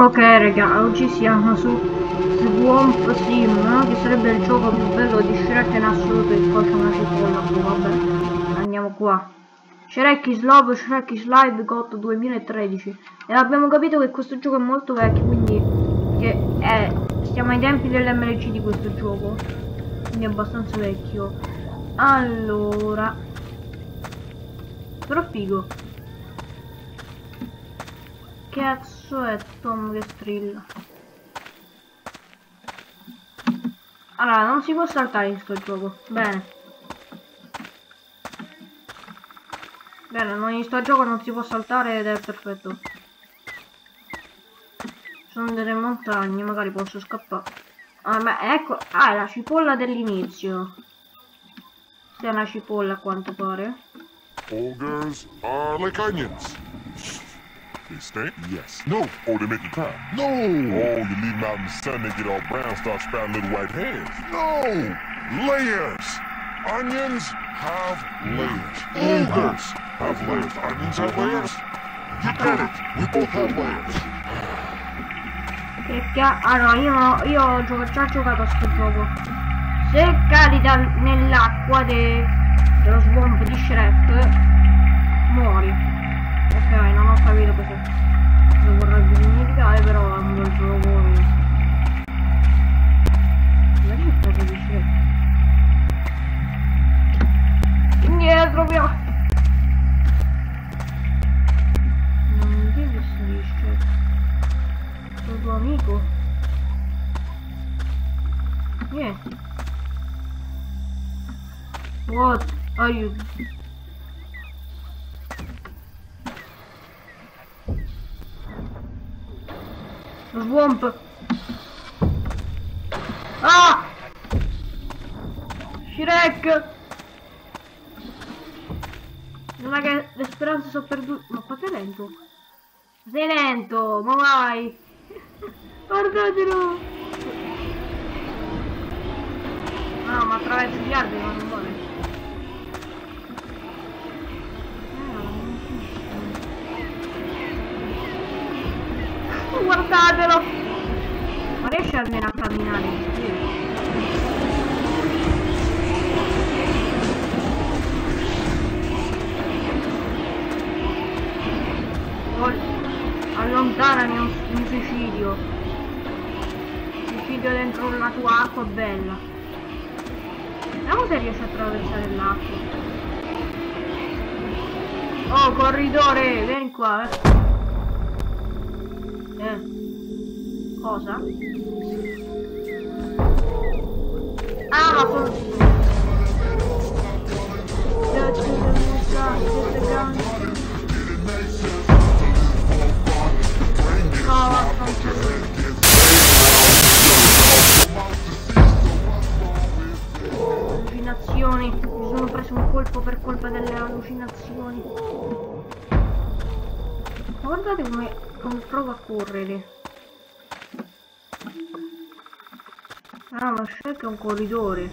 Ok raga, oggi siamo su Swamp Sim, che sarebbe il gioco più bello di Shrek in assoluto e c'è una cipolla vabbè. Andiamo qua. Shrek is Love, Shrek is Live GOT 2013. E abbiamo capito che questo gioco è molto vecchio, quindi che è, stiamo ai tempi dell'MLG di questo gioco. Quindi è abbastanza vecchio. Allora. Però figo. Cazzo è Tom che strilla? Allora, non si può saltare in sto gioco. Bene. Bene, non in sto gioco non si può saltare ed è perfetto. Sono delle montagne, magari posso scappare. Ah, ma ecco, ah, è la cipolla dell'inizio. C'è una cipolla a quanto pare. Ogres are like onions. They stink? Yes. No. Oh, they make you cry? No. Oh, you leave them out in the sun, they get all brown, start sprouting little white hairs? No. Layers. Onions have layers. Oh, Ogres have layers. Onions have layers? You got it. We both have layers. Perché, allora, io, no- io ho già giocato a sto gioco. Se cadi dal- nell'acqua de- dello swamp di Shrek, muori. Ok, non ho capito cosa, cosa vorrebbe significare, però è un bel gioco. e- che cosa di Shrek? Indietro, via! Non che questo di Shrek? Il tuo amico? Yeah. What are you? Swamp. Ah! Shrek! È che le speranze sono perdute. Ma qua sei lento? Sei lento, ma vai! Guardatelo! No, ma attraverso gli alberi non vuole. Guardatelo! Ma riesce almeno a camminare? Vol- Allontanami un, un suicidio. Suicidio dentro la tua acqua bella. Vediamo se riesce a attraversare l'acqua. Oh, corridore, vieni qua, Cosa? Ah, ma vaffanculo. Allucinazioni. Mi sono preso un colpo per colpa delle allucinazioni. Guardate come, come provo a correre. Ah, ma è un corridore.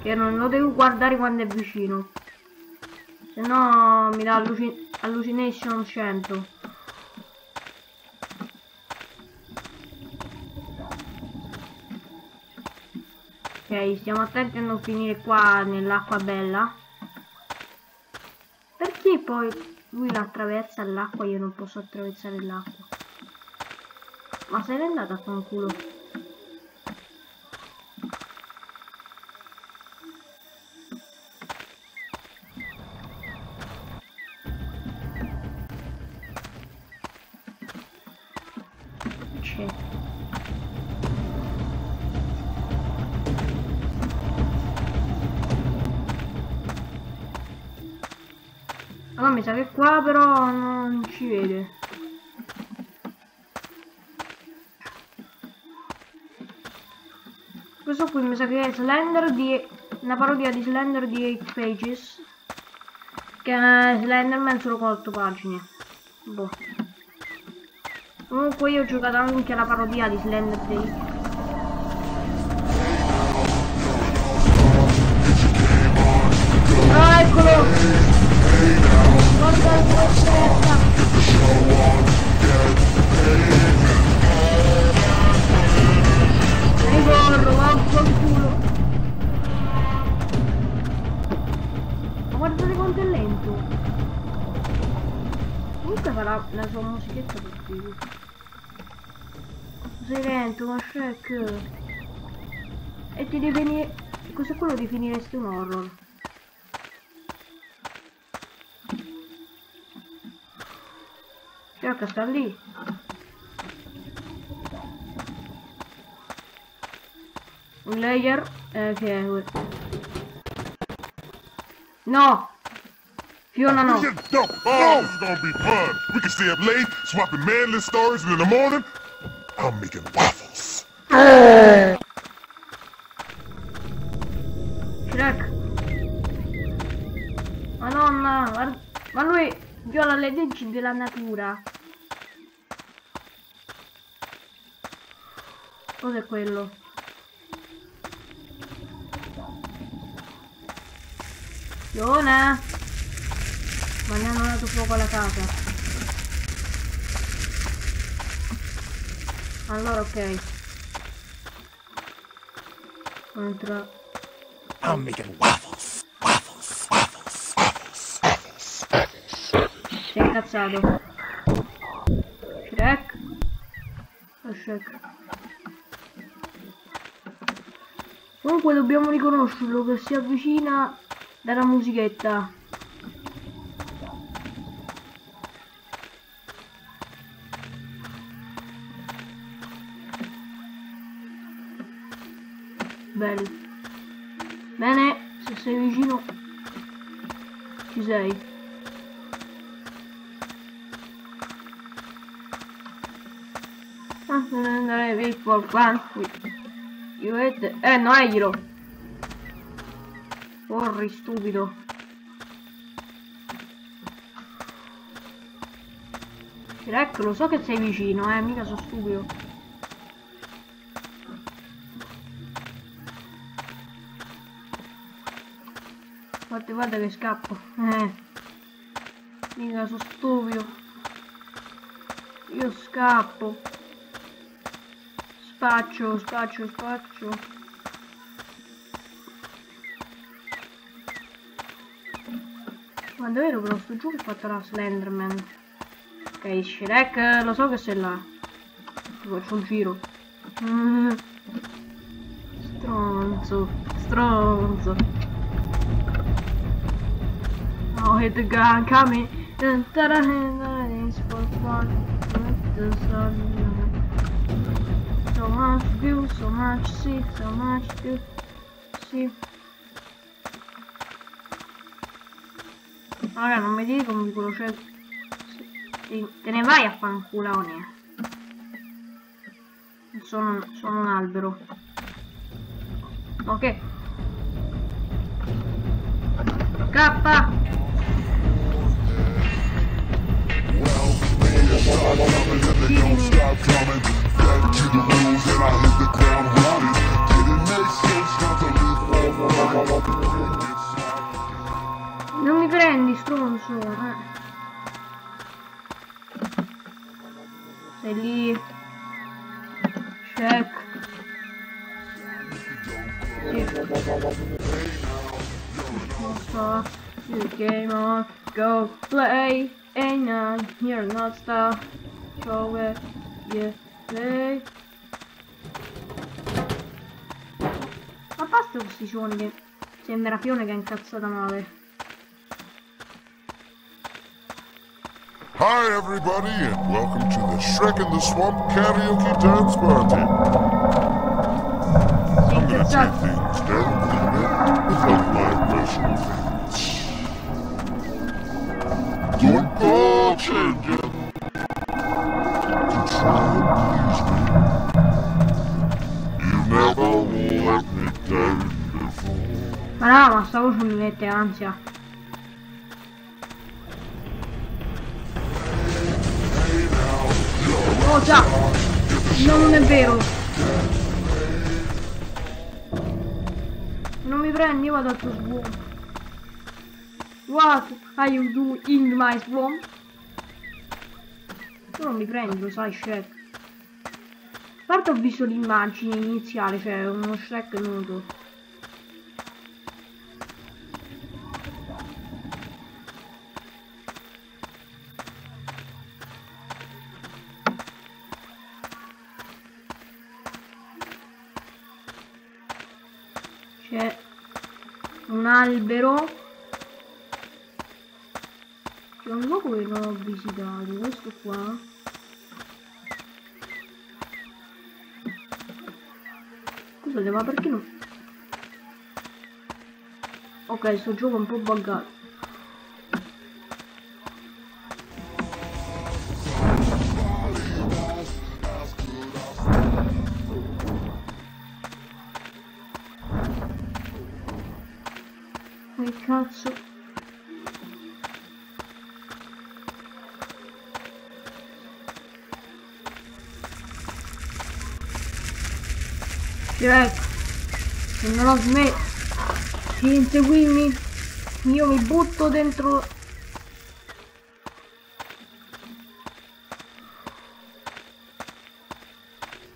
Che non lo devo guardare quando è vicino. Se no mi dà alluci- hallucination 100. Ok, stiamo attenti a non finire qua nell'acqua bella. Perché poi lui la attraversa l'acqua e io non posso attraversare l'acqua? Ma se n'è andata a fanculo? Allora mi sa che qua però non ci vede. questo qui mi sa che è Slender di una parodia di Slender di 8 pages che è Slenderman solo con 8 pagine. Boh. Comunque io ho giocato anche alla parodia di Slender di 8 fa la, la sua musichetta per cui. Sei lento, ma Shrek. E ti devi Questo quello definiresti un horror. Shrek sta lì. Un layer. Eh, che è questo? Fiona no. No, no, this is gonna be fun. We can stay up late, swapping manly stories, and in the morning, I'm making waffles. Shrek. Madonna, guarda- ma lui viola le leggi della natura. Cos'è quello? Fiona! Ma ne hanno dato fuoco alla casa. Allora ok. Entra. I'm making waffles. Waffles. Waffles. Waffles. Si è incazzato. Shrek. Oh, Shrek. Comunque dobbiamo riconoscerlo che si avvicina dalla musichetta. Bello. Bene, se sei vicino ci sei. Ah, non andare wait for one. You hate Eh, no, è giro. Corri, stupido. Shrek, lo so che sei vicino, eh, mica sono stupido. Guarda, guarda che scappo. Eh. Sono stupido. Io scappo. Spaccio, spaccio, spaccio. Ma davvero però sto giù che ho fatto la Slenderman. Ok, Shrek, lo so che sei là. Ti faccio un giro. Mm. Stronzo, stronzo. Oh, hit the gun coming. Dun, dun, it's for fun. Let the sun So much view, so much see, so much do see. Raga, non mi dico come quello c'è. Te, te ne vai a fanculone. Sono, sono un albero. Ok. Stop Non mi prendi, stronzo. Eh. Sei lì. Check. So. You game on. Go play. And now you're not stop. Go away. Yeah. Play. Ma basta questi suoni che sembra Fione che è incazzata male. Hi, everybody, and welcome to the Shrek in the Swamp karaoke dance party. Ma no, ma sta voce mi mette ansia. Oh già! No, non è vero! Non mi prendi, vado al tuo swamp. What are you doing in my swamp? Tu non mi prendi, lo sai, Shrek. A parte ho visto l'immagine iniziale, cioè uno Shrek nudo. Albero. C'è un luogo che non ho visitato questo qua. Scusate ma perché non ok sto gioco un po' buggato che cazzo. Ecco se non ho smesso di inseguirmi io mi butto dentro.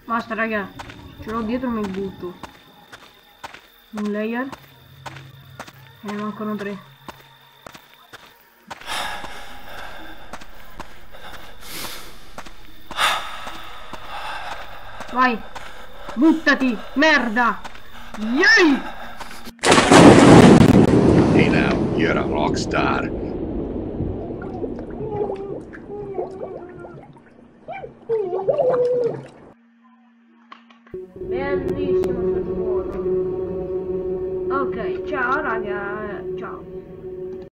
Basta raga ce l'ho dietro e mi butto. Un layer ne mancano tre vai buttati merda Yay! Hey now, you're a rock star. Bellissimo sto